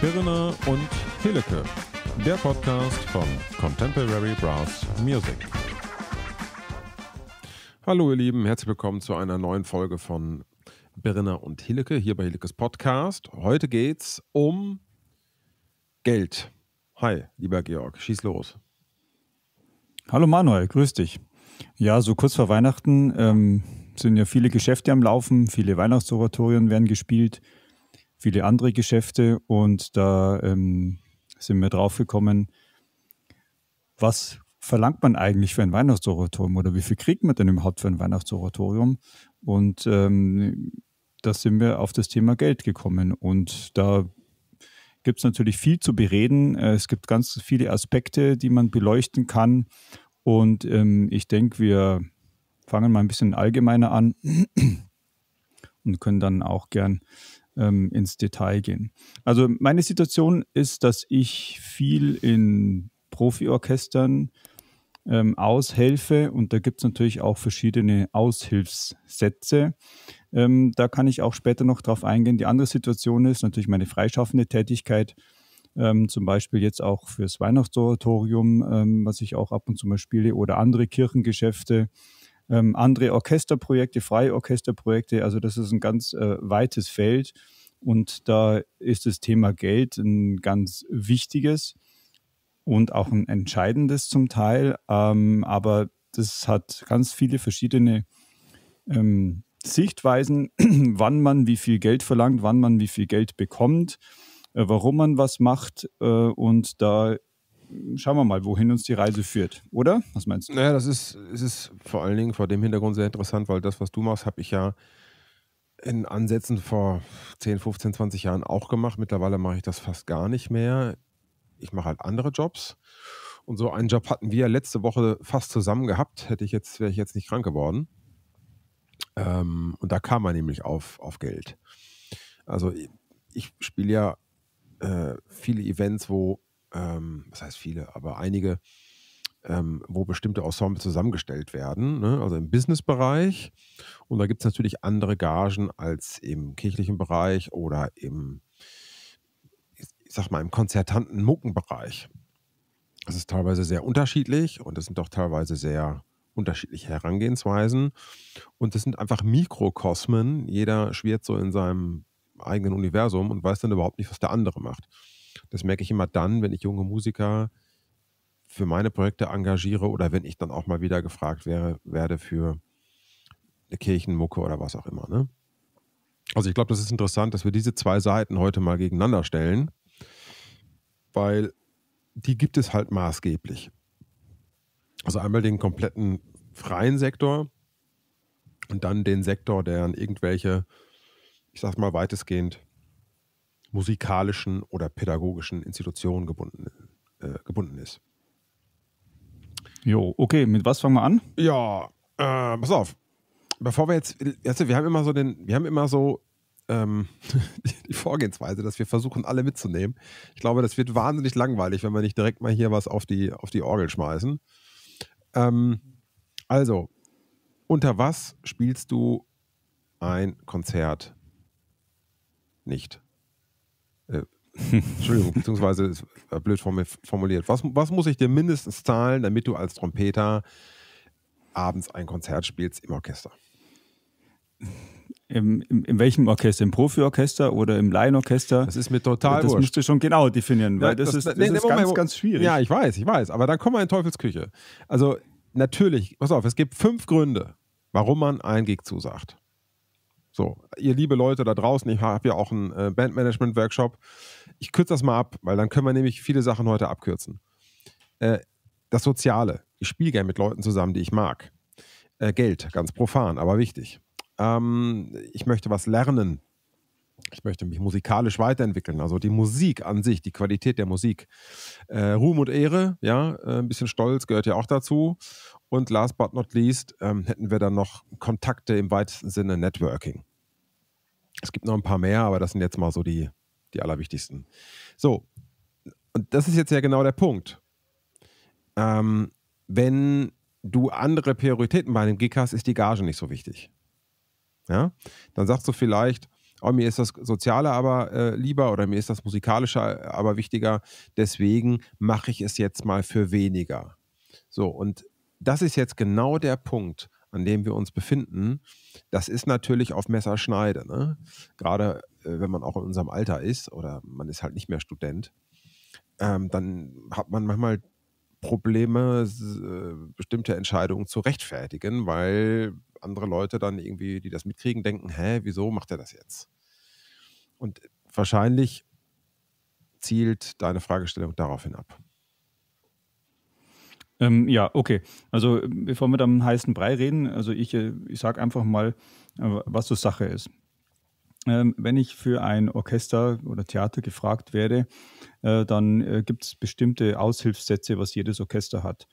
Birne und Hileke, der Podcast von Contemporary Brass Music. Hallo ihr Lieben, herzlich willkommen zu einer neuen Folge von Birne und Hileke hier bei Hilekes Podcast. Heute geht's um Geld. Hi, lieber Georg, schieß los. Hallo Manuel, grüß dich. Ja, so kurz vor Weihnachten ähm, sind ja viele Geschäfte am Laufen, viele Weihnachtsoratorien werden gespielt, viele andere Geschäfte und da ähm, sind wir drauf gekommen, was verlangt man eigentlich für ein Weihnachtsoratorium oder wie viel kriegt man denn überhaupt für ein Weihnachtsoratorium? Und ähm, da sind wir auf das Thema Geld gekommen und da gibt es natürlich viel zu bereden. Es gibt ganz viele Aspekte, die man beleuchten kann. Und ähm, ich denke, wir fangen mal ein bisschen allgemeiner an und können dann auch gern ähm, ins Detail gehen. Also meine Situation ist, dass ich viel in Profiorchestern ähm, aushelfe und da gibt es natürlich auch verschiedene Aushilfssätze. Ähm, da kann ich auch später noch drauf eingehen. Die andere Situation ist natürlich meine freischaffende Tätigkeit, ähm, zum Beispiel jetzt auch fürs Weihnachtsoratorium, ähm, was ich auch ab und zu mal spiele, oder andere Kirchengeschäfte ähm, andere Orchesterprojekte, freie Orchesterprojekte. Also das ist ein ganz äh, weites Feld und da ist das Thema Geld ein ganz wichtiges und auch ein entscheidendes zum Teil. Ähm, aber das hat ganz viele verschiedene ähm, Sichtweisen, wann man wie viel Geld verlangt, wann man wie viel Geld bekommt, äh, warum man was macht. Äh, und da schauen wir mal, wohin uns die Reise führt, oder? Was meinst du? Naja, das ist, es ist vor allen Dingen vor dem Hintergrund sehr interessant, weil das, was du machst, habe ich ja in Ansätzen vor 10, 15, 20 Jahren auch gemacht. Mittlerweile mache ich das fast gar nicht mehr. Ich mache halt andere Jobs. Und so einen Job hatten wir letzte Woche fast zusammen gehabt. Hätte ich jetzt, wäre ich jetzt nicht krank geworden. Ähm, und da kam man nämlich auf, auf Geld. Also ich spiele ja äh, viele Events, wo ähm, was heißt viele, aber einige, ähm, wo bestimmte Ensemble zusammengestellt werden, ne? also im Businessbereich. Und da gibt es natürlich andere Gagen als im kirchlichen Bereich oder im, ich sag mal, im konzertanten Muckenbereich. Das ist teilweise sehr unterschiedlich und es sind auch teilweise sehr unterschiedliche Herangehensweisen. Und das sind einfach Mikrokosmen. Jeder schwirrt so in seinem eigenen Universum und weiß dann überhaupt nicht, was der andere macht. Das merke ich immer dann, wenn ich junge Musiker für meine Projekte engagiere oder wenn ich dann auch mal wieder gefragt wäre, werde für eine Kirchenmucke oder was auch immer. Ne? Also ich glaube, das ist interessant, dass wir diese zwei Seiten heute mal gegeneinander stellen, weil die gibt es halt maßgeblich. Also einmal den kompletten freien Sektor und dann den Sektor, der an irgendwelche, ich sag mal weitestgehend musikalischen oder pädagogischen Institutionen gebunden, äh, gebunden ist. Jo, okay, mit was fangen wir an? Ja, äh, pass auf. Bevor wir jetzt, also wir haben immer so den, wir haben immer so ähm, die Vorgehensweise, dass wir versuchen, alle mitzunehmen. Ich glaube, das wird wahnsinnig langweilig, wenn wir nicht direkt mal hier was auf die, auf die Orgel schmeißen. Ähm, also, unter was spielst du ein Konzert nicht? Äh, Entschuldigung, beziehungsweise ist blöd formuliert. Was, was muss ich dir mindestens zahlen, damit du als Trompeter abends ein Konzert spielst im Orchester? Im, im, in welchem Orchester? Im Profiorchester oder im Laienorchester? Das ist mir total Das wurscht. musst du schon genau definieren, weil ja, das, das, ist, das nee, ist ganz, ganz schwierig. Ja, ich weiß, ich weiß. Aber dann kommen wir in Teufelsküche. Also natürlich, pass auf, es gibt fünf Gründe, warum man ein Gig zusagt. So, ihr liebe Leute da draußen, ich habe ja auch einen äh, Bandmanagement-Workshop. Ich kürze das mal ab, weil dann können wir nämlich viele Sachen heute abkürzen. Äh, das Soziale. Ich spiele gerne mit Leuten zusammen, die ich mag. Äh, Geld, ganz profan, aber wichtig. Ähm, ich möchte was lernen. Ich möchte mich musikalisch weiterentwickeln. Also die Musik an sich, die Qualität der Musik. Äh, Ruhm und Ehre, ja, äh, ein bisschen Stolz gehört ja auch dazu. Und last but not least ähm, hätten wir dann noch Kontakte im weitesten Sinne Networking. Es gibt noch ein paar mehr, aber das sind jetzt mal so die, die allerwichtigsten. So, und das ist jetzt ja genau der Punkt. Ähm, wenn du andere Prioritäten bei einem Gig hast, ist die Gage nicht so wichtig. Ja? Dann sagst du vielleicht, oh, mir ist das Soziale aber äh, lieber oder mir ist das Musikalische aber wichtiger, deswegen mache ich es jetzt mal für weniger. So, und das ist jetzt genau der Punkt, an dem wir uns befinden. Das ist natürlich auf Messerschneide. Ne? Gerade äh, wenn man auch in unserem Alter ist oder man ist halt nicht mehr Student, ähm, dann hat man manchmal Probleme, äh, bestimmte Entscheidungen zu rechtfertigen, weil andere Leute dann irgendwie, die das mitkriegen, denken, hä, wieso macht er das jetzt? Und wahrscheinlich zielt deine Fragestellung daraufhin ab. Ähm, ja, okay. Also bevor wir da am heißen Brei reden, also ich, äh, ich sage einfach mal, äh, was so Sache ist. Ähm, wenn ich für ein Orchester oder Theater gefragt werde, äh, dann äh, gibt es bestimmte Aushilfssätze, was jedes Orchester hat.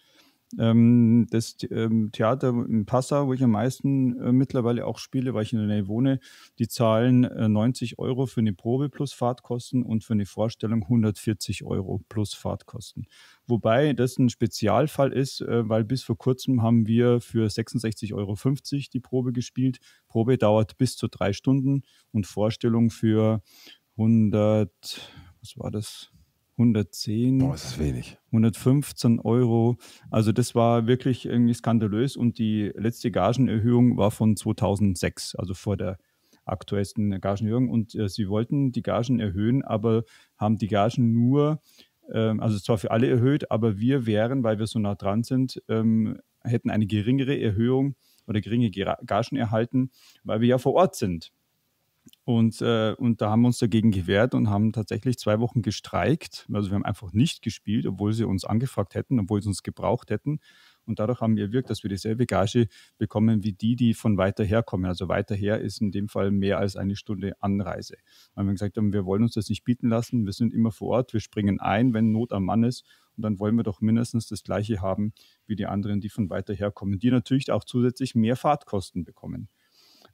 Ähm, das ähm, Theater in Passau, wo ich am meisten äh, mittlerweile auch spiele, weil ich in der Nähe wohne, die zahlen äh, 90 Euro für eine Probe plus Fahrtkosten und für eine Vorstellung 140 Euro plus Fahrtkosten. Wobei das ein Spezialfall ist, äh, weil bis vor kurzem haben wir für 66,50 Euro die Probe gespielt. Probe dauert bis zu drei Stunden und Vorstellung für 100, was war das? 110. Boah, ist das wenig. 115 Euro. Also das war wirklich irgendwie skandalös und die letzte Gagenerhöhung war von 2006, also vor der aktuellsten Gagenerhöhung. Und äh, sie wollten die Gagen erhöhen, aber haben die Gagen nur, ähm, also zwar für alle erhöht, aber wir wären, weil wir so nah dran sind, ähm, hätten eine geringere Erhöhung oder geringe Gagen erhalten, weil wir ja vor Ort sind. Und, äh, und da haben wir uns dagegen gewehrt und haben tatsächlich zwei Wochen gestreikt. Also wir haben einfach nicht gespielt, obwohl sie uns angefragt hätten, obwohl sie uns gebraucht hätten. Und dadurch haben wir erwirkt, dass wir dieselbe Gage bekommen wie die, die von weiter her kommen. Also weiter her ist in dem Fall mehr als eine Stunde Anreise. Weil wir gesagt haben, wir wollen uns das nicht bieten lassen. Wir sind immer vor Ort. Wir springen ein, wenn Not am Mann ist. Und dann wollen wir doch mindestens das Gleiche haben wie die anderen, die von weiter her kommen, die natürlich auch zusätzlich mehr Fahrtkosten bekommen.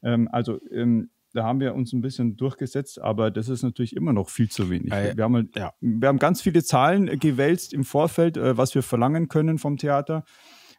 Ähm, also ähm, da haben wir uns ein bisschen durchgesetzt, aber das ist natürlich immer noch viel zu wenig. Äh, wir, haben, halt, ja. wir haben ganz viele Zahlen gewälzt im Vorfeld, äh, was wir verlangen können vom Theater.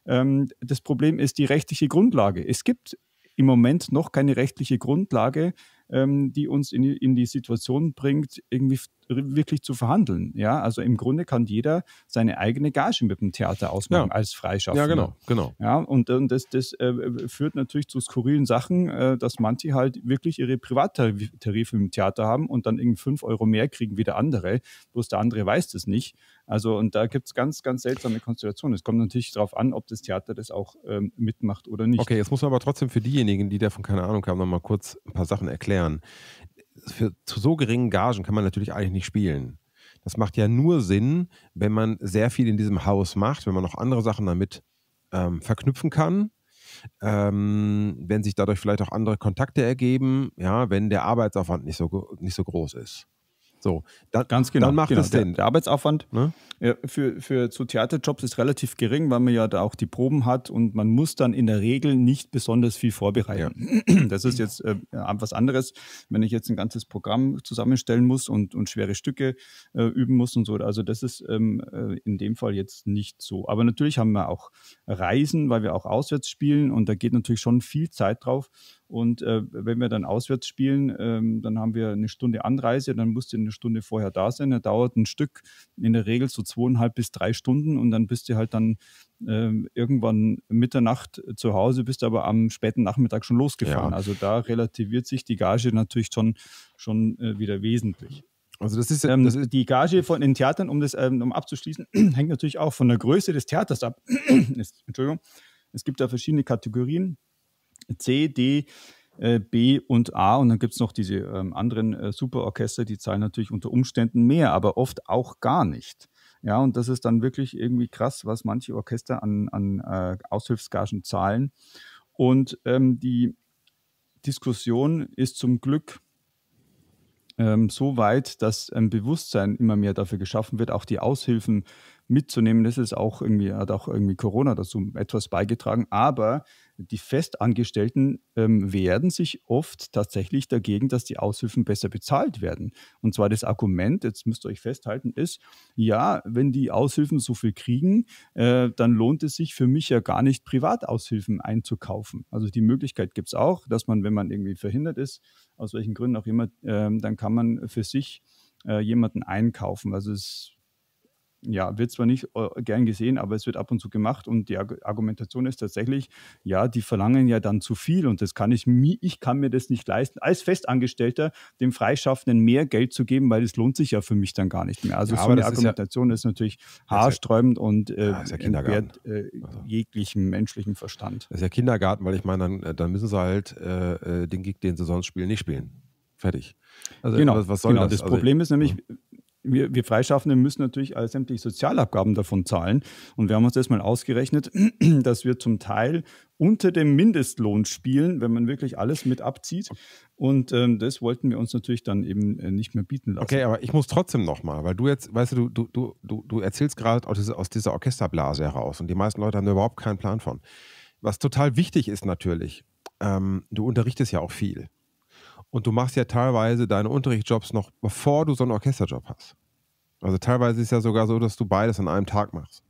Ähm, das Problem ist die rechtliche Grundlage. Es gibt im Moment noch keine rechtliche Grundlage, ähm, die uns in, in die Situation bringt, irgendwie wirklich zu verhandeln. Ja, also im Grunde kann jeder seine eigene Gage mit dem Theater ausmachen ja. als Freischaffender. Ja, genau, genau. Ja, und, und das, das äh, führt natürlich zu skurrilen Sachen, äh, dass manche halt wirklich ihre Privattarife im Theater haben und dann irgendwie fünf Euro mehr kriegen wie der andere, bloß der andere weiß das nicht. Also, und da gibt es ganz, ganz seltsame Konstellationen. Es kommt natürlich darauf an, ob das Theater das auch ähm, mitmacht oder nicht. Okay, jetzt muss man aber trotzdem für diejenigen, die davon keine Ahnung haben, nochmal kurz ein paar Sachen erklären für, zu so geringen Gagen kann man natürlich eigentlich nicht spielen. Das macht ja nur Sinn, wenn man sehr viel in diesem Haus macht, wenn man noch andere Sachen damit ähm, verknüpfen kann, ähm, wenn sich dadurch vielleicht auch andere Kontakte ergeben, ja, wenn der Arbeitsaufwand nicht so, nicht so groß ist. So, dann, Ganz genau. Dann macht genau. es Sinn. Der, der Arbeitsaufwand ne? ja, für, für so Theaterjobs ist relativ gering, weil man ja da auch die Proben hat und man muss dann in der Regel nicht besonders viel vorbereiten. Ja. Das ist jetzt äh, was anderes, wenn ich jetzt ein ganzes Programm zusammenstellen muss und, und schwere Stücke äh, üben muss und so. Also das ist ähm, äh, in dem Fall jetzt nicht so. Aber natürlich haben wir auch Reisen, weil wir auch auswärts spielen und da geht natürlich schon viel Zeit drauf. Und äh, wenn wir dann auswärts spielen, ähm, dann haben wir eine Stunde Anreise, dann musst du eine Stunde vorher da sein. Da dauert ein Stück in der Regel so zweieinhalb bis drei Stunden und dann bist du halt dann ähm, irgendwann Mitternacht zu Hause, bist aber am späten Nachmittag schon losgefahren. Ja. Also da relativiert sich die Gage natürlich schon, schon äh, wieder wesentlich. Also das ist, ähm, das ist die Gage von den Theatern, um das ähm, um abzuschließen, hängt natürlich auch von der Größe des Theaters ab. Entschuldigung. Es gibt da verschiedene Kategorien. C, D, äh, B und A. Und dann gibt es noch diese ähm, anderen äh, Superorchester, die zahlen natürlich unter Umständen mehr, aber oft auch gar nicht. Ja, und das ist dann wirklich irgendwie krass, was manche Orchester an, an äh, Aushilfsgagen zahlen. Und ähm, die Diskussion ist zum Glück ähm, so weit, dass ein Bewusstsein immer mehr dafür geschaffen wird, auch die Aushilfen mitzunehmen. Das ist auch irgendwie, hat auch irgendwie Corona dazu etwas beigetragen. Aber die Festangestellten ähm, wehren sich oft tatsächlich dagegen, dass die Aushilfen besser bezahlt werden. Und zwar das Argument, jetzt müsst ihr euch festhalten, ist, ja, wenn die Aushilfen so viel kriegen, äh, dann lohnt es sich für mich ja gar nicht, Privataushilfen einzukaufen. Also die Möglichkeit gibt es auch, dass man, wenn man irgendwie verhindert ist, aus welchen Gründen auch immer, ähm, dann kann man für sich äh, jemanden einkaufen. Also es ja, wird zwar nicht äh, gern gesehen, aber es wird ab und zu gemacht und die Argumentation ist tatsächlich, ja, die verlangen ja dann zu viel und das kann ich, ich kann mir das nicht leisten, als Festangestellter dem Freischaffenden mehr Geld zu geben, weil es lohnt sich ja für mich dann gar nicht mehr. Also ja, so eine Argumentation ist, ja, ist natürlich haarsträubend und äh, ja, entbehrt äh, also. jeglichen menschlichen Verstand. Das ist ja Kindergarten, weil ich meine, dann, äh, dann müssen sie halt äh, äh, den Gig, den sie sonst spielen, nicht spielen. Fertig. Also, genau, was, was soll genau. das? Das also, Problem ist nämlich, wir, wir Freischaffende müssen natürlich alle sämtliche Sozialabgaben davon zahlen. Und wir haben uns das mal ausgerechnet, dass wir zum Teil unter dem Mindestlohn spielen, wenn man wirklich alles mit abzieht. Und ähm, das wollten wir uns natürlich dann eben äh, nicht mehr bieten lassen. Okay, aber ich muss trotzdem nochmal, weil du jetzt, weißt du, du, du, du, du erzählst gerade aus, aus dieser Orchesterblase heraus und die meisten Leute haben überhaupt keinen Plan von. Was total wichtig ist natürlich, ähm, du unterrichtest ja auch viel. Und du machst ja teilweise deine Unterrichtsjobs noch, bevor du so einen Orchesterjob hast. Also teilweise ist es ja sogar so, dass du beides an einem Tag machst.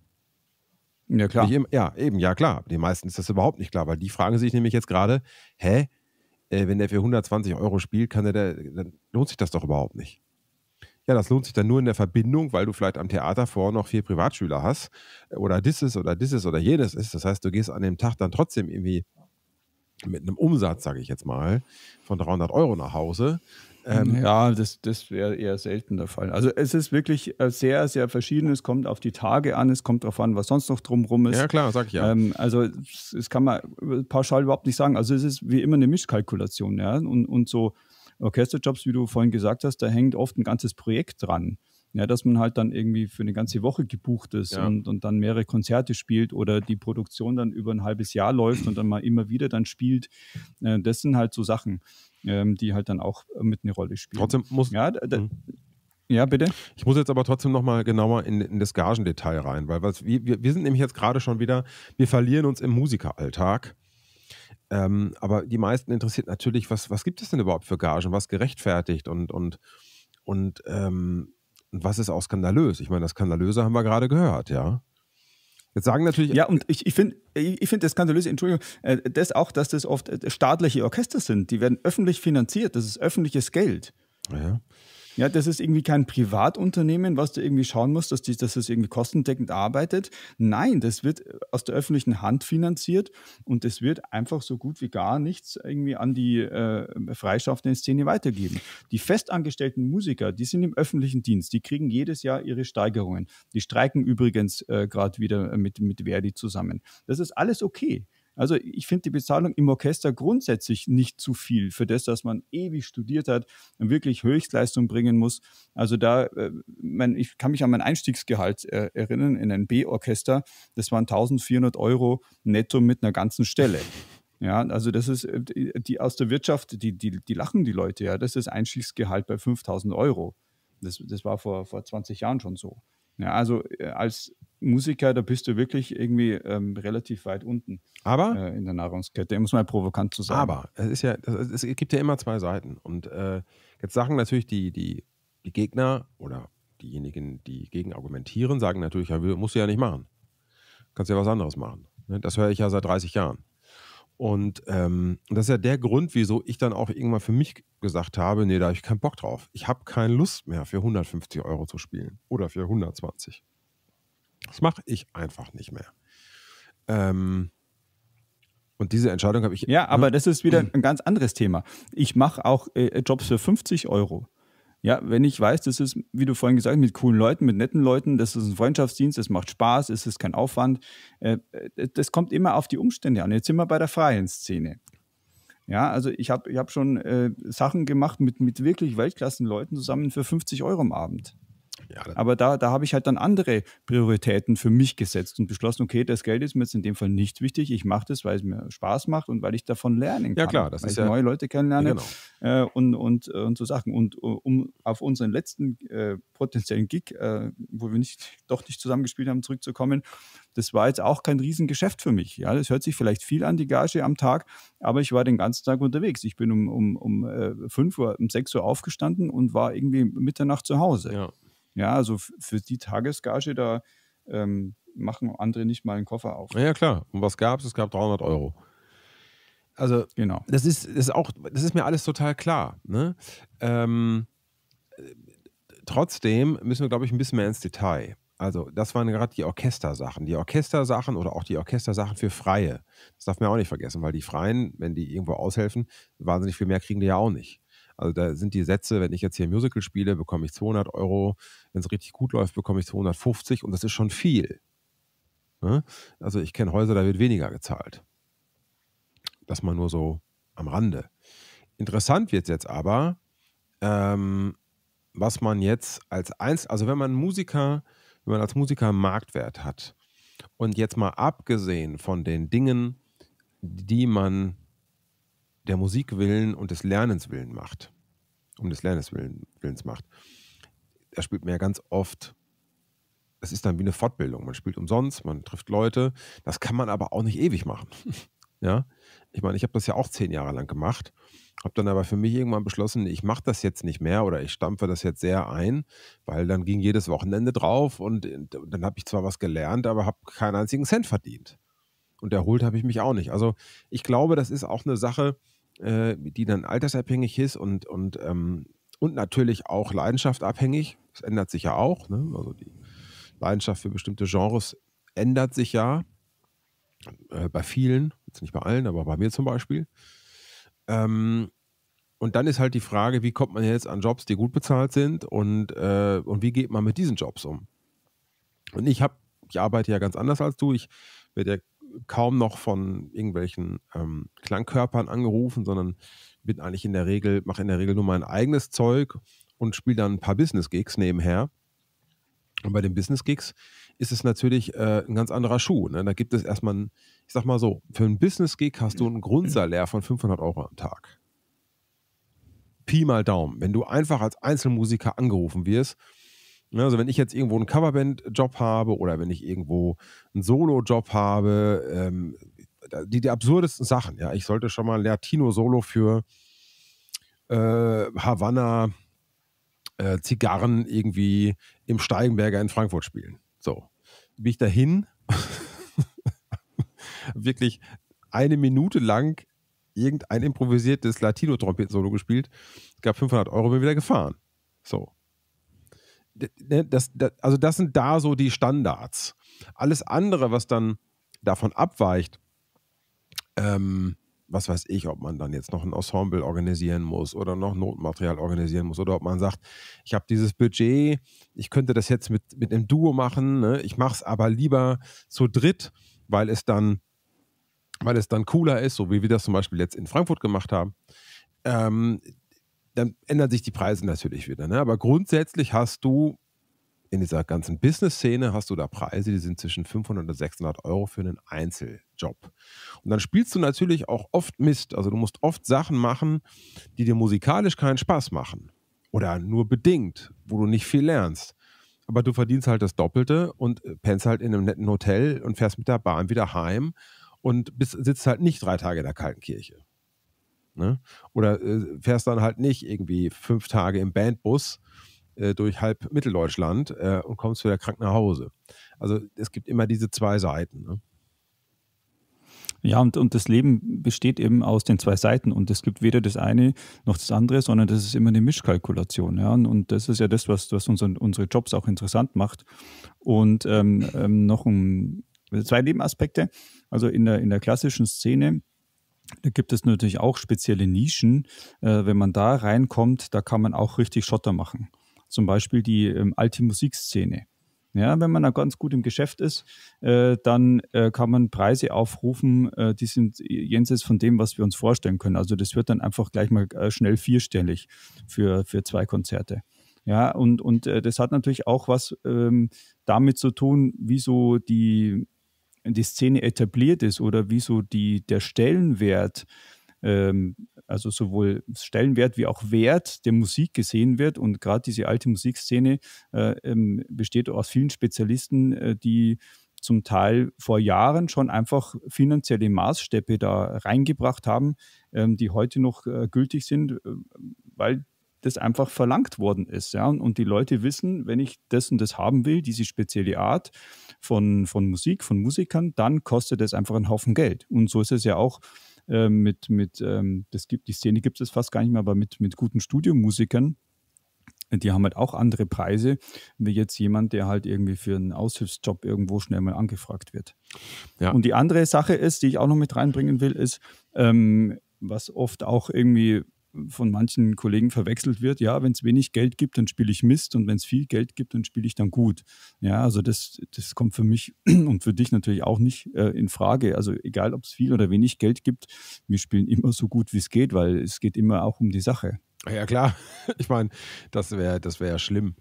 Ja, klar. Im, ja, eben, ja, klar. Die meisten ist das überhaupt nicht klar, weil die fragen sich nämlich jetzt gerade, hä, äh, wenn der für 120 Euro spielt, kann der, dann lohnt sich das doch überhaupt nicht. Ja, das lohnt sich dann nur in der Verbindung, weil du vielleicht am Theater vorher noch vier Privatschüler hast oder dieses oder dieses oder jedes ist. Das heißt, du gehst an dem Tag dann trotzdem irgendwie mit einem Umsatz, sage ich jetzt mal, von 300 Euro nach Hause. Ähm, ja, das, das wäre eher selten der Fall. Also es ist wirklich äh, sehr, sehr verschieden. Es kommt auf die Tage an, es kommt darauf an, was sonst noch drumherum ist. Ja, klar, sag ich ja. Ähm, also das kann man pauschal überhaupt nicht sagen. Also es ist wie immer eine Mischkalkulation. Ja? Und, und so Orchesterjobs, wie du vorhin gesagt hast, da hängt oft ein ganzes Projekt dran. Ja, dass man halt dann irgendwie für eine ganze Woche gebucht ist ja. und, und dann mehrere Konzerte spielt oder die Produktion dann über ein halbes Jahr läuft und dann mal immer wieder dann spielt. Äh, das sind halt so Sachen, ähm, die halt dann auch mit eine Rolle spielen. Trotzdem muss. Ja, mhm. Ja, bitte. Ich muss jetzt aber trotzdem nochmal genauer in, in, das Gagendetail rein, weil was, wir, wir sind nämlich jetzt gerade schon wieder, wir verlieren uns im Musikeralltag. Ähm, aber die meisten interessiert natürlich, was, was gibt es denn überhaupt für Gagen, was gerechtfertigt und, und, und ähm, und was ist auch skandalös? Ich meine, das Skandalöse haben wir gerade gehört, ja. Jetzt sagen natürlich. Ja, und ich, ich finde ich find das skandalöse, Entschuldigung, äh, das auch, dass das oft äh, staatliche Orchester sind. Die werden öffentlich finanziert. Das ist öffentliches Geld. Ja. Ja, das ist irgendwie kein Privatunternehmen, was du irgendwie schauen musst, dass, die, dass das irgendwie kostendeckend arbeitet. Nein, das wird aus der öffentlichen Hand finanziert und es wird einfach so gut wie gar nichts irgendwie an die äh, freischaffende Szene weitergeben. Die festangestellten Musiker, die sind im öffentlichen Dienst, die kriegen jedes Jahr ihre Steigerungen. Die streiken übrigens äh, gerade wieder mit, mit Verdi zusammen. Das ist alles okay. Also ich finde die Bezahlung im Orchester grundsätzlich nicht zu viel für das, dass man ewig studiert hat und wirklich Höchstleistung bringen muss. Also da, äh, mein, ich kann mich an mein Einstiegsgehalt äh, erinnern in ein B-Orchester. Das waren 1400 Euro netto mit einer ganzen Stelle. Ja, also das ist äh, die, aus der Wirtschaft, die, die, die lachen die Leute, ja. Das ist Einstiegsgehalt bei 5000 Euro. Das, das war vor, vor 20 Jahren schon so. Ja, also als Musiker, da bist du wirklich irgendwie ähm, relativ weit unten aber, äh, in der Nahrungskette, muss man provokant zu sagen. Aber es ist ja, es gibt ja immer zwei Seiten. Und äh, jetzt sagen natürlich die, die, die Gegner oder diejenigen, die gegen argumentieren, sagen natürlich, ja, musst du ja nicht machen. Kannst ja was anderes machen. Ne? Das höre ich ja seit 30 Jahren. Und ähm, das ist ja der Grund, wieso ich dann auch irgendwann für mich gesagt habe, nee, da habe ich keinen Bock drauf. Ich habe keine Lust mehr für 150 Euro zu spielen oder für 120. Das mache ich einfach nicht mehr. Ähm, und diese Entscheidung habe ich. Ja, aber das ist wieder ein ganz anderes Thema. Ich mache auch äh, Jobs für 50 Euro. Ja, wenn ich weiß, das ist, wie du vorhin gesagt hast, mit coolen Leuten, mit netten Leuten, das ist ein Freundschaftsdienst, das macht Spaß, es ist kein Aufwand. Äh, äh, das kommt immer auf die Umstände an. Jetzt sind wir bei der freien Szene. Ja, also ich habe ich hab schon äh, Sachen gemacht mit, mit wirklich Weltklassenleuten zusammen für 50 Euro am Abend. Ja, Aber da, da habe ich halt dann andere Prioritäten für mich gesetzt und beschlossen, okay, das Geld ist mir jetzt in dem Fall nicht wichtig. Ich mache das, weil es mir Spaß macht und weil ich davon lernen kann. Ja, klar, das weil ist ich ja neue Leute kennenlerne genau. äh, und, und, äh, und so Sachen. Und uh, um auf unseren letzten äh, potenziellen Gig, äh, wo wir nicht, doch nicht zusammengespielt haben, zurückzukommen, das war jetzt auch kein Riesengeschäft für mich. Ja, das hört sich vielleicht viel an, die Gage am Tag, aber ich war den ganzen Tag unterwegs. Ich bin um, um, um äh, 5 Uhr, um 6 Uhr aufgestanden und war irgendwie Mitternacht zu Hause. Ja. Ja, also für die Tagesgage, da ähm, machen andere nicht mal einen Koffer auf. Ja, klar. Und was gab es? Es gab 300 Euro. Also, genau. das, ist, das, ist auch, das ist mir alles total klar. Ne? Ähm, trotzdem müssen wir, glaube ich, ein bisschen mehr ins Detail. Also, das waren gerade die Orchestersachen. Die Orchestersachen oder auch die Orchestersachen für Freie. Das darf man auch nicht vergessen, weil die Freien, wenn die irgendwo aushelfen, wahnsinnig viel mehr kriegen die ja auch nicht. Also, da sind die Sätze, wenn ich jetzt hier ein Musical spiele, bekomme ich 200 Euro. Wenn es richtig gut läuft, bekomme ich 250 und das ist schon viel. Ne? Also, ich kenne Häuser, da wird weniger gezahlt. Das mal nur so am Rande. Interessant wird es jetzt aber, ähm, was man jetzt als eins, also wenn man Musiker wenn man als Musiker Marktwert hat und jetzt mal abgesehen von den Dingen, die man der Musik willen und des Lernens willen macht, um des Lernens willen, Willens macht, er spielt mir ja ganz oft, es ist dann wie eine Fortbildung. Man spielt umsonst, man trifft Leute. Das kann man aber auch nicht ewig machen. ja, ich meine, ich habe das ja auch zehn Jahre lang gemacht habe dann aber für mich irgendwann beschlossen, ich mache das jetzt nicht mehr oder ich stampfe das jetzt sehr ein, weil dann ging jedes Wochenende drauf und, und dann habe ich zwar was gelernt, aber habe keinen einzigen Cent verdient. Und erholt habe ich mich auch nicht. Also ich glaube, das ist auch eine Sache, äh, die dann altersabhängig ist und, und, ähm, und natürlich auch leidenschaftabhängig. Das ändert sich ja auch. Ne? Also die Leidenschaft für bestimmte Genres ändert sich ja äh, bei vielen, jetzt nicht bei allen, aber bei mir zum Beispiel. Ähm, und dann ist halt die Frage, wie kommt man jetzt an Jobs, die gut bezahlt sind und, äh, und wie geht man mit diesen Jobs um? Und ich habe, ich arbeite ja ganz anders als du. Ich werde ja kaum noch von irgendwelchen ähm, Klangkörpern angerufen, sondern bin eigentlich in der Regel, mache in der Regel nur mein eigenes Zeug und spiele dann ein paar Business-Gigs nebenher. Und bei den Business-Gigs ist es natürlich äh, ein ganz anderer Schuh. Ne? Da gibt es erstmal, ein, ich sag mal so, für einen Business-Gig hast du einen Grundsalär von 500 Euro am Tag. Pi mal Daumen. Wenn du einfach als Einzelmusiker angerufen wirst, also wenn ich jetzt irgendwo einen Coverband-Job habe oder wenn ich irgendwo einen Solo-Job habe, ähm, die, die absurdesten Sachen, ja, ich sollte schon mal Latino-Solo für äh, Havanna äh, Zigarren irgendwie im Steigenberger in Frankfurt spielen. So, bin ich dahin, wirklich eine Minute lang irgendein improvisiertes Latino-Trompeten-Solo gespielt, gab 500 Euro, bin wieder gefahren. So. Ne, das, das, also das sind da so die Standards. Alles andere, was dann davon abweicht, ähm, was weiß ich, ob man dann jetzt noch ein Ensemble organisieren muss oder noch Notmaterial organisieren muss oder ob man sagt, ich habe dieses Budget, ich könnte das jetzt mit, mit einem Duo machen, ne? ich mache es aber lieber zu dritt, weil es dann weil es dann cooler ist, so wie wir das zum Beispiel jetzt in Frankfurt gemacht haben, ähm, dann ändern sich die Preise natürlich wieder. Ne? Aber grundsätzlich hast du in dieser ganzen Business-Szene hast du da Preise, die sind zwischen 500 und 600 Euro für einen Einzeljob. Und dann spielst du natürlich auch oft Mist. Also du musst oft Sachen machen, die dir musikalisch keinen Spaß machen. Oder nur bedingt, wo du nicht viel lernst. Aber du verdienst halt das Doppelte und pennst halt in einem netten Hotel und fährst mit der Bahn wieder heim und bist, sitzt halt nicht drei Tage in der kalten Kirche. Ne? Oder äh, fährst dann halt nicht irgendwie fünf Tage im Bandbus äh, durch halb Mitteldeutschland äh, und kommst wieder krank nach Hause. Also es gibt immer diese zwei Seiten. Ne? Ja, und, und das Leben besteht eben aus den zwei Seiten und es gibt weder das eine noch das andere, sondern das ist immer eine Mischkalkulation. Ja? Und, und das ist ja das, was, was unsere, unsere Jobs auch interessant macht. Und ähm, ähm, noch ein, zwei Nebenaspekte. Also in der, in der klassischen Szene da gibt es natürlich auch spezielle Nischen. Äh, wenn man da reinkommt, da kann man auch richtig Schotter machen zum Beispiel die ähm, alte Musikszene. Ja, wenn man da ganz gut im Geschäft ist, äh, dann äh, kann man Preise aufrufen, äh, die sind jenseits von dem, was wir uns vorstellen können. Also das wird dann einfach gleich mal äh, schnell vierstellig für, für zwei Konzerte. Ja, und, und äh, das hat natürlich auch was ähm, damit zu tun, wie so die, die Szene etabliert ist oder wie so die, der Stellenwert ähm, also sowohl Stellenwert wie auch Wert der Musik gesehen wird. Und gerade diese alte Musikszene äh, ähm, besteht aus vielen Spezialisten, äh, die zum Teil vor Jahren schon einfach finanzielle Maßstäbe da reingebracht haben, ähm, die heute noch äh, gültig sind, äh, weil das einfach verlangt worden ist. Ja? Und die Leute wissen, wenn ich das und das haben will, diese spezielle Art von, von Musik, von Musikern, dann kostet es einfach einen Haufen Geld. Und so ist es ja auch äh, mit, mit ähm, das gibt, die Szene gibt es fast gar nicht mehr, aber mit, mit guten Studiomusikern, die haben halt auch andere Preise, wie jetzt jemand, der halt irgendwie für einen Aushilfsjob irgendwo schnell mal angefragt wird. Ja. Und die andere Sache ist, die ich auch noch mit reinbringen will, ist, ähm, was oft auch irgendwie von manchen Kollegen verwechselt wird, ja, wenn es wenig Geld gibt, dann spiele ich Mist und wenn es viel Geld gibt, dann spiele ich dann gut. Ja, also das, das kommt für mich und für dich natürlich auch nicht äh, in Frage. Also egal, ob es viel oder wenig Geld gibt, wir spielen immer so gut, wie es geht, weil es geht immer auch um die Sache. Ja, klar. Ich meine, das wäre das wär ja schlimm.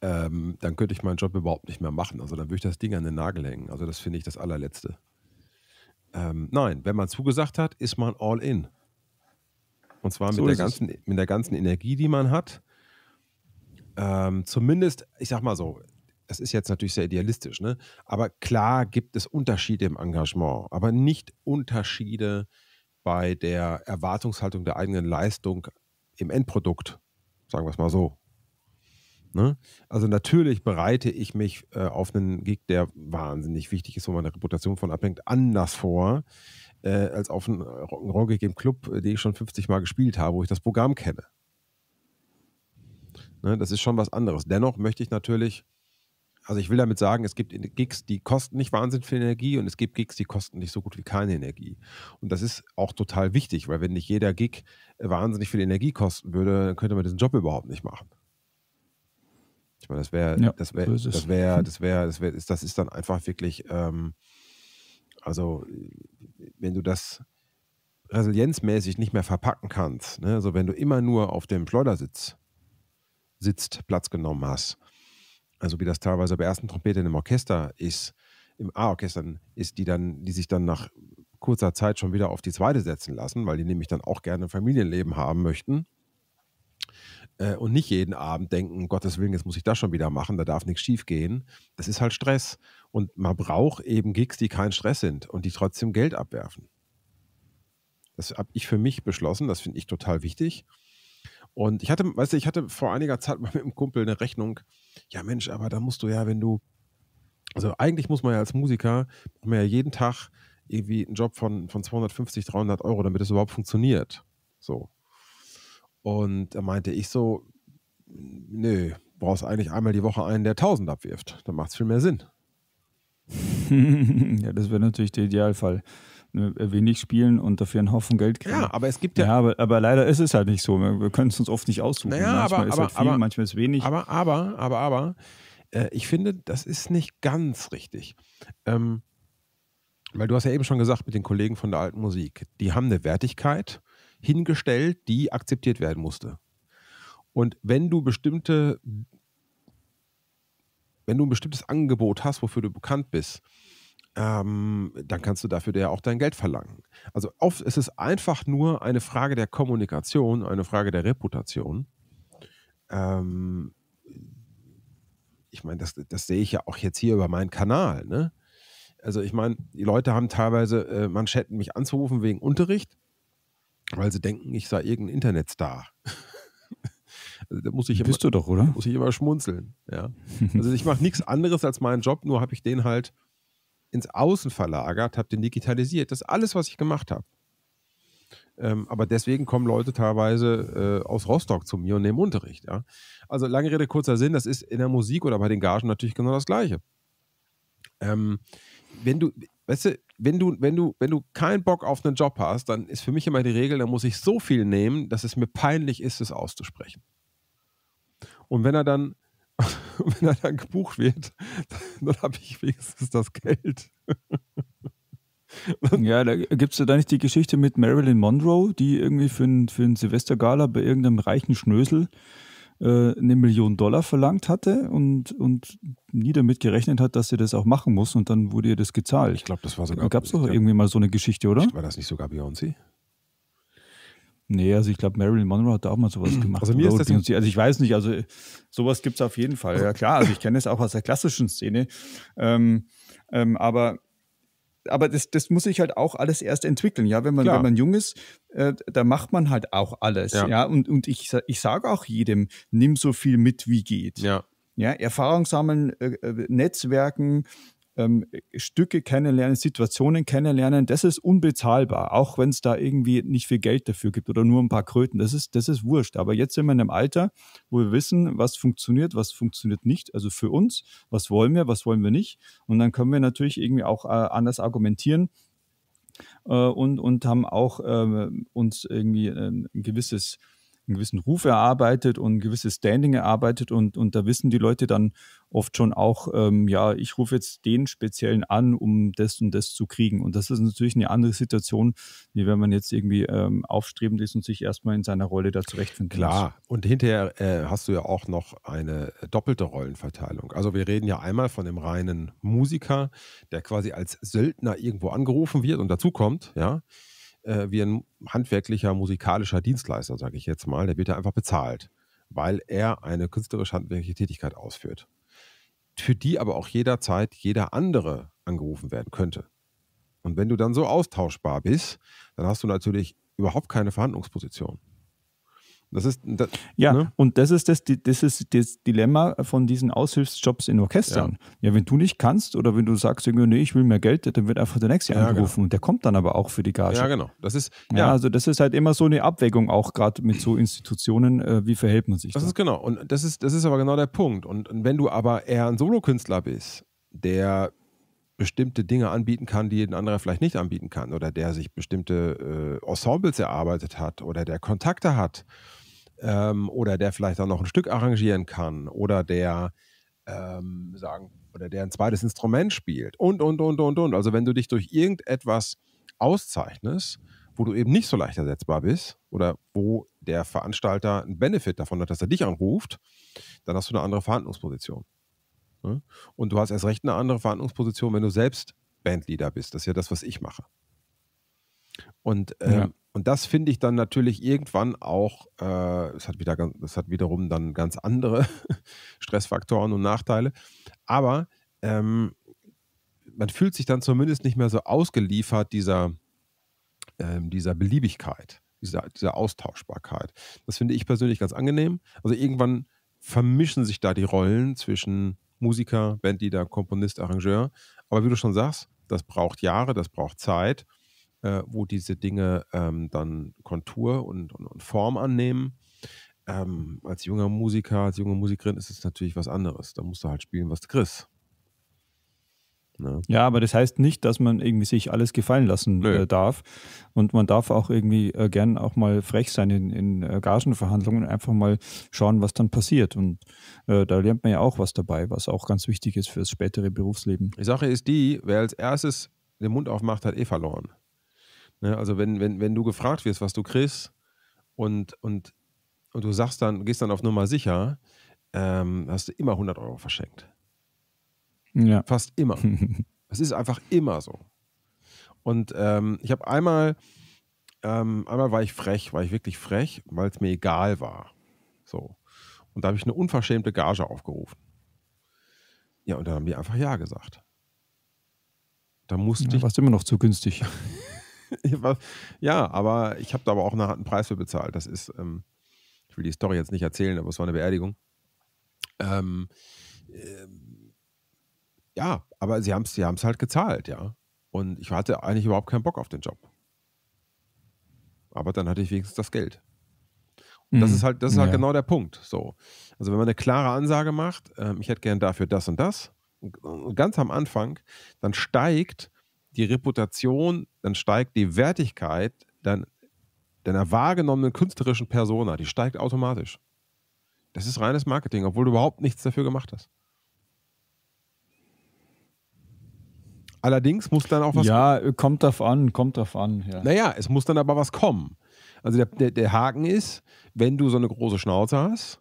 Ähm, dann könnte ich meinen Job überhaupt nicht mehr machen. Also dann würde ich das Ding an den Nagel hängen. Also das finde ich das allerletzte. Ähm, nein, wenn man zugesagt hat, ist man all in. Und zwar so mit, der ganzen, mit der ganzen Energie, die man hat. Ähm, zumindest, ich sag mal so, das ist jetzt natürlich sehr idealistisch, ne? aber klar gibt es Unterschiede im Engagement, aber nicht Unterschiede bei der Erwartungshaltung der eigenen Leistung im Endprodukt, sagen wir es mal so. Ne? Also natürlich bereite ich mich äh, auf einen Gig, der wahnsinnig wichtig ist, wo meine Reputation von abhängt, anders vor, äh, als auf einen Rock'n'Roll-Gig im Club, äh, den ich schon 50 Mal gespielt habe, wo ich das Programm kenne. Ne? Das ist schon was anderes. Dennoch möchte ich natürlich also ich will damit sagen, es gibt Gigs, die kosten nicht wahnsinnig viel Energie und es gibt Gigs, die kosten nicht so gut wie keine Energie. Und das ist auch total wichtig, weil wenn nicht jeder Gig wahnsinnig viel Energie kosten würde, dann könnte man diesen Job überhaupt nicht machen. Ich meine, das wäre, ja, das wäre, das wäre, das wäre, das wäre, das ist dann einfach wirklich, ähm, also wenn du das resilienzmäßig nicht mehr verpacken kannst, ne? also wenn du immer nur auf dem Schleudersitz sitzt, Platz genommen hast, also wie das teilweise bei ersten Trompeten im Orchester ist, im A-Orchestern ist, die dann, die sich dann nach kurzer Zeit schon wieder auf die zweite setzen lassen, weil die nämlich dann auch gerne ein Familienleben haben möchten. Äh, und nicht jeden Abend denken, Gottes Willen, jetzt muss ich das schon wieder machen, da darf nichts schief gehen. Das ist halt Stress. Und man braucht eben Gigs, die kein Stress sind und die trotzdem Geld abwerfen. Das habe ich für mich beschlossen, das finde ich total wichtig. Und ich hatte, weißt du, ich hatte vor einiger Zeit mal mit einem Kumpel eine Rechnung. Ja, Mensch, aber da musst du ja, wenn du, also eigentlich muss man ja als Musiker, man ja jeden Tag irgendwie einen Job von, von 250, 300 Euro, damit es überhaupt funktioniert. So. Und da meinte ich so, nö, brauchst eigentlich einmal die Woche einen, der 1000 abwirft. Dann macht es viel mehr Sinn. ja, das wäre natürlich der Idealfall. Ne, wenig spielen und dafür einen Haufen Geld kriegen. Ja, aber es gibt ja. Ja, aber, aber leider ist es halt nicht so. Wir, wir können es uns oft nicht aussuchen. Naja, manchmal aber, ist aber, halt viel, aber, manchmal ist wenig. Aber, aber, aber, aber, äh, ich finde, das ist nicht ganz richtig. Ähm, weil du hast ja eben schon gesagt mit den Kollegen von der alten Musik, die haben eine Wertigkeit hingestellt, die akzeptiert werden musste. Und wenn du bestimmte, wenn du ein bestimmtes Angebot hast, wofür du bekannt bist, ähm, dann kannst du dafür ja auch dein Geld verlangen. Also oft ist es einfach nur eine Frage der Kommunikation, eine Frage der Reputation. Ähm, ich meine, das, das sehe ich ja auch jetzt hier über meinen Kanal. Ne? Also ich meine, die Leute haben teilweise äh, Manschetten, mich anzurufen wegen Unterricht, weil sie denken, ich sei irgendein Internetstar. also, da muss ich Bist immer, du doch, oder? Muss ich immer schmunzeln. Ja. Also ich mache nichts anderes als meinen Job, nur habe ich den halt ins Außen verlagert, habe den digitalisiert. Das ist alles, was ich gemacht habe. Ähm, aber deswegen kommen Leute teilweise äh, aus Rostock zu mir und nehmen Unterricht. Ja? Also lange Rede, kurzer Sinn, das ist in der Musik oder bei den Gagen natürlich genau das Gleiche. Ähm, wenn du, weißt du, wenn du, wenn du, wenn du keinen Bock auf einen Job hast, dann ist für mich immer die Regel, dann muss ich so viel nehmen, dass es mir peinlich ist, es auszusprechen. Und wenn er dann wenn er dann gebucht wird, dann habe ich wenigstens das Geld. ja, da gibt es da nicht die Geschichte mit Marilyn Monroe, die irgendwie für ein, für ein Silvestergala bei irgendeinem reichen Schnösel äh, eine Million Dollar verlangt hatte und, und nie damit gerechnet hat, dass sie das auch machen muss und dann wurde ihr das gezahlt. Ich glaube, das war sogar. Gab es doch irgendwie mal so eine Geschichte, oder? War das nicht sogar Beyoncé? Nee, also ich glaube, Marilyn Monroe hat da auch mal sowas gemacht. Also, mir ist das also ich weiß nicht, also sowas gibt es auf jeden Fall. Ja klar, also ich kenne es auch aus der klassischen Szene. Ähm, ähm, aber aber das, das muss sich halt auch alles erst entwickeln. Ja, wenn man, wenn man jung ist, äh, da macht man halt auch alles. Ja, ja? und, und ich, ich sage auch jedem, nimm so viel mit, wie geht. Ja. Ja, Erfahrung sammeln, äh, äh Netzwerken, ähm, Stücke kennenlernen, Situationen kennenlernen, das ist unbezahlbar, auch wenn es da irgendwie nicht viel Geld dafür gibt oder nur ein paar Kröten. Das ist, das ist wurscht. Aber jetzt sind wir in einem Alter, wo wir wissen, was funktioniert, was funktioniert nicht. Also für uns, was wollen wir, was wollen wir nicht. Und dann können wir natürlich irgendwie auch äh, anders argumentieren. Äh, und, und haben auch äh, uns irgendwie äh, ein gewisses einen gewissen Ruf erarbeitet und ein gewisses Standing erarbeitet und, und da wissen die Leute dann oft schon auch, ähm, ja, ich rufe jetzt den Speziellen an, um das und das zu kriegen. Und das ist natürlich eine andere Situation, wie wenn man jetzt irgendwie ähm, aufstrebend ist und sich erstmal in seiner Rolle da zurechtfinden Klar, muss. und hinterher äh, hast du ja auch noch eine doppelte Rollenverteilung. Also wir reden ja einmal von dem reinen Musiker, der quasi als Söldner irgendwo angerufen wird und dazukommt, ja äh, wie ein handwerklicher, musikalischer Dienstleister, sage ich jetzt mal. Der wird ja einfach bezahlt, weil er eine künstlerisch-handwerkliche Tätigkeit ausführt. Für die aber auch jederzeit jeder andere angerufen werden könnte. Und wenn du dann so austauschbar bist, dann hast du natürlich überhaupt keine Verhandlungsposition. Das ist, das, ja, ne? und das ist das, das ist das Dilemma von diesen Aushilfsjobs in Orchestern. Ja. ja. wenn du nicht kannst oder wenn du sagst, nee, ich will mehr Geld, dann wird einfach der nächste ja, angerufen genau. und der kommt dann aber auch für die Gage. Ja, genau. Das ist, ja. ja also das ist halt immer so eine Abwägung, auch gerade mit so Institutionen, äh, wie verhält man sich Das da? ist genau. Und das ist, das ist aber genau der Punkt. Und, und wenn du aber eher ein Solokünstler bist, der bestimmte Dinge anbieten kann, die ein anderer vielleicht nicht anbieten kann, oder der sich bestimmte äh, Ensembles erarbeitet hat oder der Kontakte hat, ähm, oder der vielleicht dann noch ein Stück arrangieren kann oder der ähm, sagen oder der ein zweites Instrument spielt und und und und und. Also wenn du dich durch irgendetwas auszeichnest, wo du eben nicht so leicht ersetzbar bist oder wo der Veranstalter einen Benefit davon hat, dass er dich anruft, dann hast du eine andere Verhandlungsposition. Ne? Und du hast erst recht eine andere Verhandlungsposition, wenn du selbst Bandleader bist. Das ist ja das, was ich mache. Und ähm. Und das finde ich dann natürlich irgendwann auch, äh, es hat wieder, das hat wiederum dann ganz andere Stressfaktoren und Nachteile. Aber ähm, man fühlt sich dann zumindest nicht mehr so ausgeliefert dieser, ähm, dieser Beliebigkeit, dieser, dieser Austauschbarkeit. Das finde ich persönlich ganz angenehm. Also irgendwann vermischen sich da die Rollen zwischen Musiker, Bandleader, Komponist, Arrangeur. Aber wie du schon sagst, das braucht Jahre, das braucht Zeit äh, wo diese Dinge ähm, dann Kontur und, und, und Form annehmen. Ähm, als junger Musiker, als junge Musikerin ist es natürlich was anderes. Da musst du halt spielen, was du kriegst. Ne? Ja, aber das heißt nicht, dass man irgendwie sich alles gefallen lassen äh, darf. Und man darf auch irgendwie äh, gern auch mal frech sein in, in äh, Gagenverhandlungen, einfach mal schauen, was dann passiert. Und äh, da lernt man ja auch was dabei, was auch ganz wichtig ist fürs spätere Berufsleben. Die Sache ist die, wer als erstes den Mund aufmacht, hat eh verloren. Ne? Also wenn, wenn, wenn du gefragt wirst, was du kriegst und, und, und du sagst dann, gehst dann auf Nummer sicher, ähm, hast du immer 100 Euro verschenkt. Ja. Fast immer. Es ist einfach immer so. Und ähm, ich habe einmal, ähm, einmal war ich frech, war ich wirklich frech, weil es mir egal war. So. Und da habe ich eine unverschämte Gage aufgerufen. Ja, und dann haben die einfach Ja gesagt. Da musste ja, ich. Warst immer noch zu günstig. ja, aber ich habe da aber auch einen harten Preis für bezahlt. Das ist, ähm, ich will die Story jetzt nicht erzählen, aber es war eine Beerdigung. Ähm, äh, ja, aber sie haben es sie halt gezahlt, ja. Und ich hatte eigentlich überhaupt keinen Bock auf den Job. Aber dann hatte ich wenigstens das Geld. Und das mhm. ist halt, das ist halt ja. genau der Punkt. So. Also wenn man eine klare Ansage macht, ähm, ich hätte gern dafür das und das, und ganz am Anfang, dann steigt die Reputation, dann steigt die Wertigkeit dann deiner wahrgenommenen künstlerischen Persona, die steigt automatisch. Das ist reines Marketing, obwohl du überhaupt nichts dafür gemacht hast. Allerdings muss dann auch was. Ja, kommt drauf an, kommt drauf an. Ja. Naja, es muss dann aber was kommen. Also der, der, der Haken ist, wenn du so eine große Schnauze hast,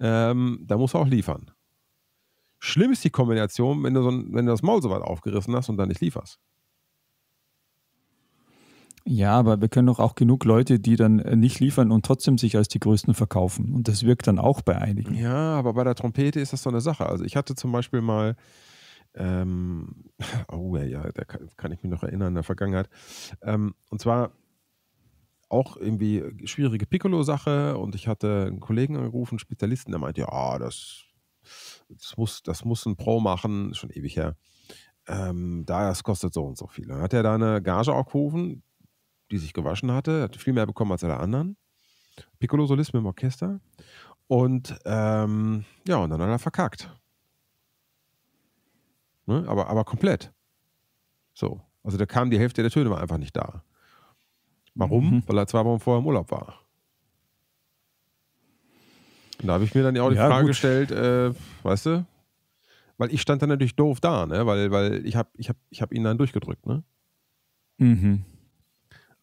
ähm, dann musst du auch liefern. Schlimm ist die Kombination, wenn du, so ein, wenn du das Maul so weit aufgerissen hast und dann nicht lieferst. Ja, aber wir können doch auch genug Leute, die dann äh, nicht liefern und trotzdem sich als die Größten verkaufen. Und das wirkt dann auch bei einigen. Ja, aber bei der Trompete ist das so eine Sache. Also ich hatte zum Beispiel mal, ähm, oh ja, da kann, kann, ich mich noch erinnern in der Vergangenheit. Ähm, und zwar auch irgendwie schwierige Piccolo-Sache und ich hatte einen Kollegen angerufen, einen Spezialisten, der meinte, ja, das das muss, das muss ein Pro machen, schon ewig her. ähm, da das kostet so und so viel. Dann hat er da eine Gage aufgerufen, die sich gewaschen hatte, hat viel mehr bekommen als alle anderen. Piccolo-Solist mit dem Orchester. Und ähm, ja, und dann hat er verkackt. Ne? Aber, aber komplett. So. Also da kam die Hälfte der Töne war einfach nicht da. Warum? Mhm. Weil er zwei Wochen vorher im Urlaub war. Da habe ich mir dann ja auch die ja, Frage gut. gestellt, äh, weißt du, weil ich stand dann natürlich doof da, ne? Weil, weil ich habe ich hab, ich hab ihn dann durchgedrückt, ne? Mhm.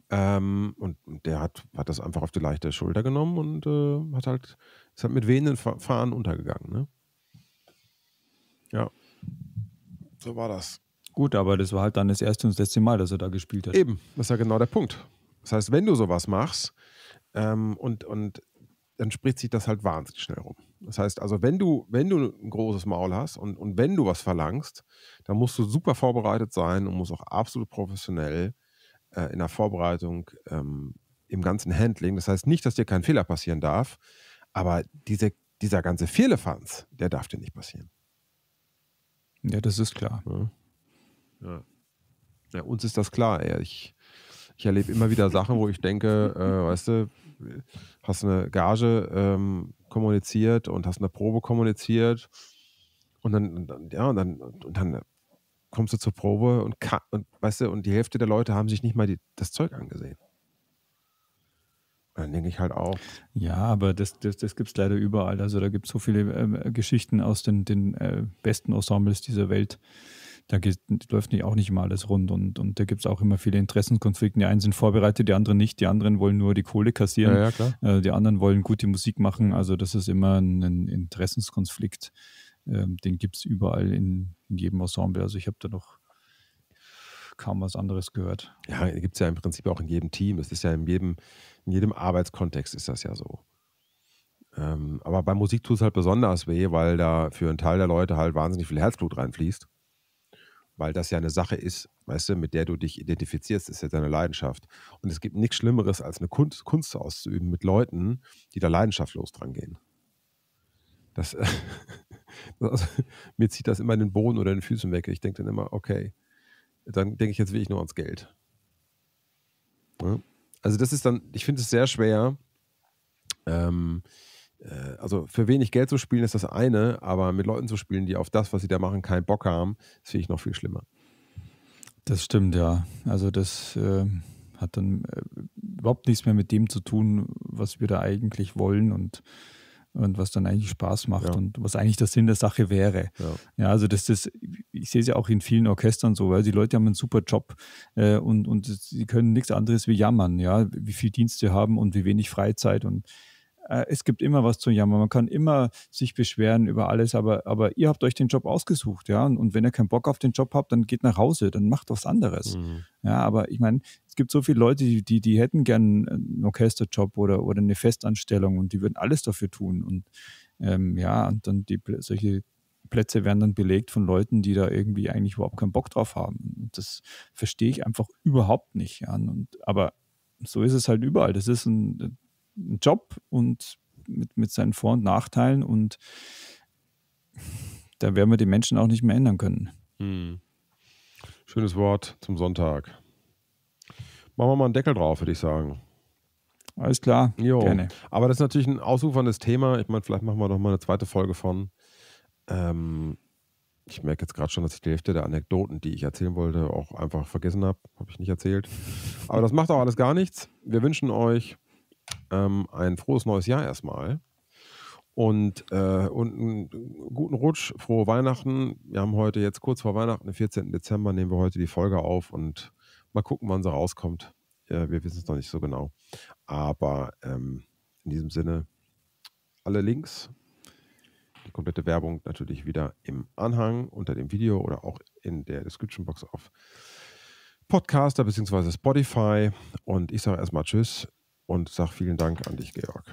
Ähm, und, und, der hat, hat das einfach auf die leichte Schulter genommen und äh, hat halt, ist halt mit wehenden Fahren untergegangen, ne? Ja. So war das. Gut, aber das war halt dann das erste und das letzte Mal, dass er da gespielt hat. Eben, das ist ja genau der Punkt. Das heißt, wenn du sowas machst ähm, und, und dann spricht sich das halt wahnsinnig schnell rum. Das heißt also, wenn du, wenn du ein großes Maul hast und, und wenn du was verlangst, dann musst du super vorbereitet sein und musst auch absolut professionell äh, in der Vorbereitung ähm, im ganzen Handling. Das heißt nicht, dass dir kein Fehler passieren darf, aber diese, dieser ganze Firlefanz, der darf dir nicht passieren. Ja, das ist klar. Ja. ja. ja uns ist das klar. Ich, ich erlebe immer wieder Sachen, wo ich denke, äh, weißt du, hast eine Gage ähm, kommuniziert und hast eine Probe kommuniziert und dann, ja, und dann, und dann kommst du zur Probe und, und weißt du, und die Hälfte der Leute haben sich nicht mal die, das Zeug angesehen. Dann denke ich halt auch. Ja, aber das, das, das gibt es leider überall. Also da gibt es so viele äh, Geschichten aus den, den äh, besten Ensembles dieser Welt da geht, läuft nicht, auch nicht immer alles rund und, und da gibt es auch immer viele Interessenkonflikte. Die einen sind vorbereitet, die anderen nicht. Die anderen wollen nur die Kohle kassieren. Ja, ja, äh, die anderen wollen gute Musik machen. Also das ist immer ein, ein Interessenskonflikt. Ähm, den gibt es überall in, in, jedem Ensemble. Also ich habe da noch kaum was anderes gehört. Ja, gibt es ja im Prinzip auch in jedem Team. Es ist ja in jedem, in jedem Arbeitskontext ist das ja so. Ähm, aber bei Musik tut es halt besonders weh, weil da für einen Teil der Leute halt wahnsinnig viel Herzblut reinfließt weil das ja eine Sache ist, weißt du, mit der du dich identifizierst, ist ja deine Leidenschaft. Und es gibt nichts Schlimmeres, als eine Kunst, Kunst auszuüben mit Leuten, die da leidenschaftslos dran gehen. Das, das, mir zieht das immer den Boden oder den Füßen weg. Ich denke dann immer, okay, dann denke ich jetzt wirklich nur ans Geld. Ja? Also das ist dann, ich finde es sehr schwer, ähm, äh, also für wenig Geld zu spielen ist das eine, aber mit Leuten zu spielen, die auf das, was sie da machen, keinen Bock haben, das finde ich noch viel schlimmer. Das stimmt, ja. Also das äh, hat dann äh, überhaupt nichts mehr mit dem zu tun, was wir da eigentlich wollen und, und was dann eigentlich Spaß macht ja. und was eigentlich der Sinn der Sache wäre. Ja, ja also das ist, ich sehe es ja auch in vielen Orchestern so, weil die Leute haben einen super Job äh, und, und sie können nichts anderes wie jammern, ja, wie viel Dienste haben und wie wenig Freizeit und äh, es gibt immer was zu jammern. Man kann immer sich beschweren über alles, aber, aber ihr habt euch den Job ausgesucht, ja. Und, und wenn ihr keinen Bock auf den Job habt, dann geht nach Hause, dann macht was anderes. Mhm. Ja, aber ich meine, es gibt so viele Leute, die, die, die hätten gern einen Orchesterjob oder, oder eine Festanstellung und die würden alles dafür tun. Und ähm, ja, und dann die solche Plätze werden dann belegt von Leuten, die da irgendwie eigentlich überhaupt keinen Bock drauf haben. Und das verstehe ich einfach überhaupt nicht. Ja. Und, aber so ist es halt überall. Das ist ein einen Job und mit, mit seinen Vor- und Nachteilen und da werden wir die Menschen auch nicht mehr ändern können. Hm. Schönes Wort zum Sonntag. Machen wir mal einen Deckel drauf, würde ich sagen. Alles klar, jo. gerne. Aber das ist natürlich ein ausuferndes Thema. Ich meine, vielleicht machen wir noch mal eine zweite Folge von. Ähm, ich merke jetzt gerade schon, dass ich die Hälfte der Anekdoten, die ich erzählen wollte, auch einfach vergessen habe. Habe ich nicht erzählt. Aber das macht auch alles gar nichts. Wir wünschen euch ähm, ein frohes neues Jahr erstmal. Und, äh, und einen guten Rutsch, frohe Weihnachten. Wir haben heute jetzt kurz vor Weihnachten, den 14. Dezember, nehmen wir heute die Folge auf und mal gucken, wann sie rauskommt. Ja, wir wissen es noch nicht so genau. Aber ähm, in diesem Sinne, alle Links, die komplette Werbung natürlich wieder im Anhang unter dem Video oder auch in der Description Box auf Podcaster bzw. Spotify. Und ich sage erstmal Tschüss und sage vielen Dank an dich, Georg.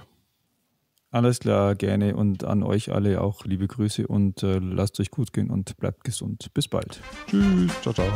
Alles klar, gerne und an euch alle auch liebe Grüße und äh, lasst euch gut gehen und bleibt gesund. Bis bald. Tschüss, ciao, ciao.